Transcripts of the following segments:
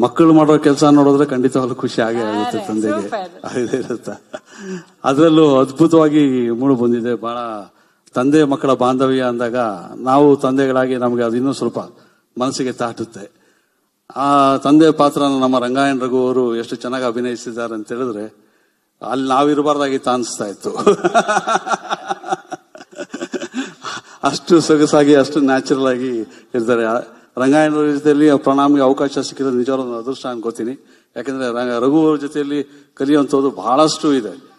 ಮಕ್ಕಳು ಮಾಡೋ ಕೆಲಸ ನೋಡಿದ್ರೆ ಖಂಡಿತವಾಗ್ಲೂ ಖುಷಿ ಆಗೇ ಆಗುತ್ತೆ ತಂದೆಗೆ. ಅದೇ ಇರುತ್ತೆ. ಅದರಲ್ಲೂ ಅದ್ಭುತವಾಗಿ ಮೂಡು ಬಂದಿದೆ. ಬಹಳ ತಂದೆ ಮಕ್ಕಳ ಬಾಂಧವ್ಯ ಅಂದಾಗ ನಾವು ತಂದೆಗಳಾಗಿ ನಮಗೆ ಅದು ಇನ್ನೂ ಸ್ವಲ್ಪ ಮನಸ್ಸಿಗೆ ತಾಟುತ್ತೆ. ಆ ತಂದೆ ಪಾತ್ರನ ನಮ್ಮ ರಂಗಾಯಣ ರಘು ಅವರು ಎಷ್ಟು ಚೆನ್ನಾಗಿ ಅಭಿನಯಿಸಿದ್ದಾರೆ ಅಂತ ಹೇಳಿದ್ರೆ ಅಲ್ಲಿ ನಾವಿರಬಾರ್ದಾಗಿತ್ತು ಅನಿಸ್ತಾ ಇತ್ತು. ಅಷ್ಟು ಸೊಗಸಾಗಿ ಅಷ್ಟು ನ್ಯಾಚುರಲ್ ಆಗಿ ಇರ್ತಾರೆ. ರಂಗಾಯಣ ಜೊತೆಯಲ್ಲಿ ಪ್ರಣಾಮಿಗೆ ಅವಕಾಶ ಸಿಕ್ಕಿದ್ರೆ ನಿಜವಾದ ಅದೃಷ್ಟ ಅನ್ಕೋತೀನಿ. ಯಾಕಂದ್ರೆ ರಂಗ- ರಘು ಜೊತೆಯಲ್ಲಿ ಕಲಿಯುವಂಥದ್ದು ಬಹಳಷ್ಟು ಇದೆ.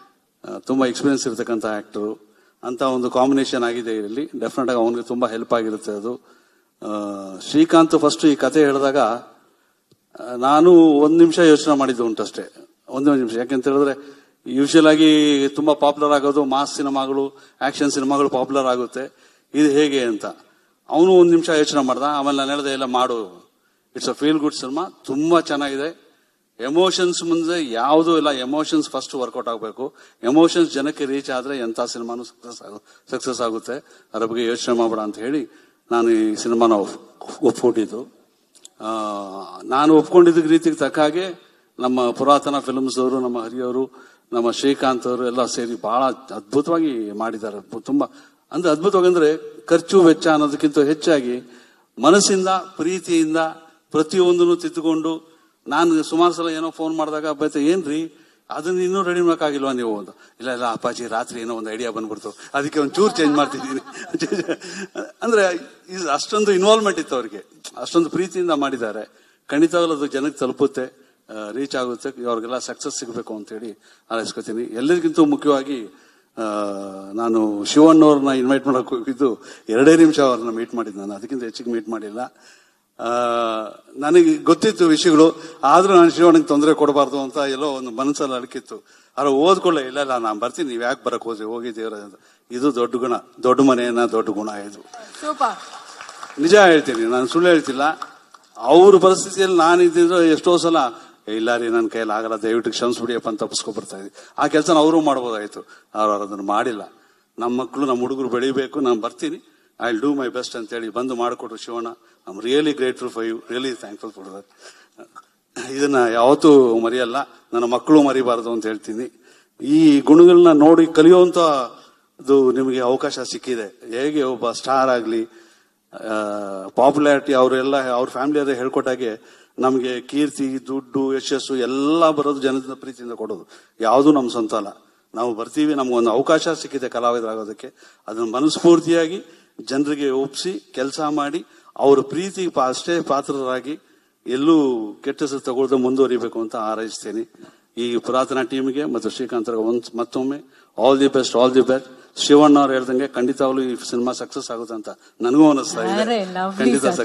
ತುಂಬ ಎಕ್ಸ್ಪೀರಿಯನ್ಸ್ ಇರತಕ್ಕಂಥ ಆಕ್ಟರು ಅಂತ ಒಂದು ಕಾಂಬಿನೇಷನ್ ಆಗಿದೆ ಇಲ್ಲಿ ಡೆಫಿನೆಟ್ ಆಗಿ ಅವನಿಗೆ ತುಂಬಾ ಹೆಲ್ಪ್ ಆಗಿರುತ್ತೆ ಅದು. ಶ್ರೀಕಾಂತ್ ಫಸ್ಟ್ ಈ ಕತೆ ಹೇಳಿದಾಗ ನಾನು ಒಂದ್ ನಿಮಿಷ ಯೋಚನೆ ಮಾಡಿದ್ದು ಉಂಟಷ್ಟೇ. ಒಂದೇ ಒಂದು ನಿಮಿಷ. ಯಾಕೆಂತ ಹೇಳಿದ್ರೆ ಯೂಶುವಲ್ ಆಗಿ ತುಂಬಾ ಪಾಪ್ಯುಲರ್ ಆಗೋದು ಮಾಸ್ ಸಿನಿಮಾಗಳು ಆಕ್ಷನ್ ಸಿನಿಮಾಗಳು ಪಾಪ್ಯುಲರ್ ಆಗುತ್ತೆ. ಇದು ಹೇಗೆ ಅಂತ. ಅವನು ಒಂದು ನಿಮಿಷ ಯೋಚನೆ ಮಾಡ್ದ, ಆಮೇಲೆ ನಾನು ಹೇಳ್ದೆ ಎಲ್ಲ ಮಾಡು. It's a feel good cinema ತುಂಬಾ ಚೆನ್ನಾಗಿದೆ. ಎಮೋಷನ್ಸ್ ಮುಂದೆ ಯಾವುದೂ ಇಲ್ಲ. ಎಮೋಷನ್ಸ್ ಫಸ್ಟ್ ವರ್ಕೌಟ್ ಆಗಬೇಕು. ಎಮೋಷನ್ಸ್ ಜನಕ್ಕೆ ರೀಚ್ ಆದ್ರೆ ಎಂಥ ಸಿನಿಮಾನು ಸಕ್ಸಸ್ ಸಕ್ಸಸ್ ಆಗುತ್ತೆ. ಅದರ ಬಗ್ಗೆ ಯೋಚನೆ ಮಾಡಬೇಡ ಅಂತ ಹೇಳಿ ನಾನು ಈ ಸಿನಿಮಾನ ಒಪ್- ಒಪ್ಕೊಂಡಿದ್ದು ನಾನು ಒಪ್ಕೊಂಡಿದ್ದ ರೀತಿಗೆ ತಕ್ಕ ಹಾಗೆ ನಮ್ಮ ಪುರಾತನ ಫಿಲ್ಮ್ಸ್ ಅವರು ನಮ್ಮ ಹರಿಯವರು, ನಮ್ಮ ಶ್ರೀಕಾಂತ್ ಅವರು ಎಲ್ಲ ಸೇರಿ ಬಹಳ ಅದ್ಭುತವಾಗಿ ಮಾಡಿದ್ದಾರೆ. ತುಂಬಾ ಅಂದ್ರೆ ಅದ್ಭುತವಾಗಂದ್ರೆ ಖರ್ಚು ವೆಚ್ಚ ಅನ್ನೋದಕ್ಕಿಂತ ಹೆಚ್ಚಾಗಿ ಮನಸ್ಸಿಂದ, ಪ್ರೀತಿಯಿಂದ ಪ್ರತಿಯೊಂದನ್ನು ತಿದ್ದುಕೊಂಡು ನಾನು ಸುಮಾರು ಸಲ ಏನೋ ಫೋನ್ ಮಾಡಿದಾಗ ಬೈತೆ, ಏನ್ರಿ? ಅದನ್ನ ಇನ್ನೂ ರೆಡಿ ಮಾಡೋಕ್ಕಾಗಿಲ್ವಾ ನೀವು? ಅಂತ. ಇಲ್ಲ ಇಲ್ಲ, ಅಪ್ಪಾಜಿ, ರಾತ್ರಿ ಏನೋ ಒಂದು ಐಡಿಯಾ ಬಂದ್ಬಿಡ್ತು. ಅದಕ್ಕೆ ಒಂದು ಚೂರು ಚೇಂಜ್ ಮಾಡ್ತಿದ್ದೀನಿ. ಅಂದ್ರೆ ಅಷ್ಟೊಂದು ಇನ್ವಾಲ್ವ್ಮೆಂಟ್ ಇತ್ತು ಅವ್ರಿಗೆ. ಅಷ್ಟೊಂದು ಪ್ರೀತಿಯಿಂದ ಮಾಡಿದ್ದಾರೆ. ಖಂಡಿತವಾಗ್ಲೂ ಅದು ಜನಕ್ಕೆ ತಲುಪುತ್ತೆ ರೀಚ್ ಆಗುತ್ತೆ, ಅವ್ರಿಗೆಲ್ಲ ಸಕ್ಸಸ್ ಸಿಗಬೇಕು ಅಂತ ಹೇಳಿ ಎಲ್ಲರಿಗಿಂತೂ ಎಲ್ಲರಿಗಿಂತ ಮುಖ್ಯವಾಗಿ ನಾನು ಶಿವಣ್ಣವ್ರನ್ನ ಇನ್ವೈಟ್ ಮಾಡಕ್ ಹೋಗಿದ್ದು ಎರಡೇ ನಿಮಿಷ ಅವ್ರನ್ನ ಮೀಟ್ ಮಾಡಿದ್ದು ನಾನು. ಅದಕ್ಕಿಂತ ಹೆಚ್ಚಿಗೆ ಮೀಟ್ ಮಾಡಿಲ್ಲ. ನನಗೆ ಗೊತ್ತಿತ್ತು ವಿಷಯಗಳು. ಆದರೂ ನಾನು ಶಿವಣ್ಣಗೆ ತೊಂದರೆ ಕೊಡಬಾರ್ದು ಅಂತ ಎಲ್ಲೋ ಒಂದು ಮನಸ್ಸಲ್ಲಿ ಅಡಕಿತ್ತು ಆದ್ರೆ ಓದ್ಕೊಳ್ಳೆ ಇಲ್ಲ ಇಲ್ಲ ನಾನು ಬರ್ತೀನಿ ನೀವು ಯಾಕೆ ಬರಕ್ ಹೋದ್ರಿ? ಹೋಗಿ ದೇವರ ಇದು ದೊಡ್ಡ ಗುಣ. ದೊಡ್ಡ ಮನೆಯನ್ನ ದೊಡ್ಡ ಗುಣ ಇದು. ನಿಜ ಹೇಳ್ತೀನಿ ನಾನು ಸುಳ್ಳು ಹೇಳ್ತಿಲ್ಲ. ಅವ್ರ ಪರಿಸ್ಥಿತಿಯಲ್ಲಿ ನಾನು ಇದ್ದಿದ್ರೆ ಎಷ್ಟೋ ಸಲ ಇಲ್ಲ ರೀ ನನ್ನ ಕೈಯಲ್ಲಿ ಆಗಲ್ಲ ದಯವಿಟ್ಟು ಕ್ಷಮಿಸ್ಬಿಡಿಯಪ್ಪ ಅಂತ ತಪ್ಪಿಸ್ಕೊಬರ್ತಾ ಇದ್ವಿ ಆ ಕೆಲಸನ ಅವರು ಮಾಡ್ಬೋದಾಯ್ತು. ಅವ್ರು ಅದನ್ನು ಮಾಡಿಲ್ಲ. ನಮ್ಮ ಮಕ್ಕಳು, ನಮ್ಮ ಹುಡುಗರು ಬೆಳಿಬೇಕು, ನಾನು ಬರ್ತೀನಿ. I will do my best ಅಂತ ಹೇಳಿ ಬಂದು ಮಾಡಿಕೊಟ್ರು Shivanna. I'm really grateful for you really thankful for that ಇದನ್ನ ಯಾವತ್ತೂ ಮರೆಯಲ್ಲ, ನನ್ನ ಮಕ್ಕಳು ಮರಿಬಾರದು ಅಂತ ಹೇಳ್ತೀನಿ. ಈ ಗುಣಗಳನ್ನ ನೋಡಿ ಕಲಿಯುವಂತ ಅದು ನಿಮಗೆ ಅವಕಾಶ ಸಿಕ್ಕಿದೆ. ಹೇಗೆ ಒಬ್ಬ ಸ್ಟಾರ್ ಆಗಲಿ ಪಾಪ್ಯುಲಾರಿಟಿ ಅವರೆಲ್ಲ, ಅವ್ರ ಫ್ಯಾಮಿಲಿ ಅದೇ ಹೇಳ್ಕೊಟ್ಟಾಗೆ ನಮಗೆ ಕೀರ್ತಿ, ದುಡ್ಡು, ಯಶಸ್ಸು ಎಲ್ಲ ಬರೋದು ಜನದ ಪ್ರೀತಿಯಿಂದ ಕೊಡೋದು. ಯಾವುದೂ ನಮ್ಮ ಸ್ವಂತ ಅಲ್ಲ. ನಾವು ಬರ್ತೀವಿ ನಮಗೊಂದು ಅವಕಾಶ ಸಿಕ್ಕಿದೆ ಕಲಾವಿದರಾಗೋದಕ್ಕೆ. ಅದನ್ನು ಮನಸ್ಫೂರ್ತಿಯಾಗಿ ಜನರಿಗೆ ಒಪ್ಪಿಸಿ ಕೆಲಸ ಮಾಡಿ ಅವ್ರ ಪ್ರೀತಿ ಅಷ್ಟೇ ಪಾತ್ರರಾಗಿ ಎಲ್ಲೂ ಕೆಟ್ಟ ಹೆಸರು ತಗೊಳ್ದೆ ಮುಂದುವರಿಬೇಕು ಅಂತ ಹಾರೈಸ್ತೇನೆ. ಈ ಪುರಾತನ ಟೀಮ್ಗೆ ಮತ್ತು ಶ್ರೀಕಾಂತ್ ಒಂದ್ ಮತ್ತೊಮ್ಮೆ all the best all the best Shivanna ಅವ್ರು ಹೇಳ್ದಂಗೆ ಖಂಡಿತವಾಗ್ಲೂ ಈ ಸಿನಿಮಾ ಸಕ್ಸಸ್ ಆಗುತ್ತೆ ಅಂತ ನನಗೂ ಅನಿಸ್ತಾ ಇದೆ. ಖಂಡಿತ ಸಕ್ಸಸ್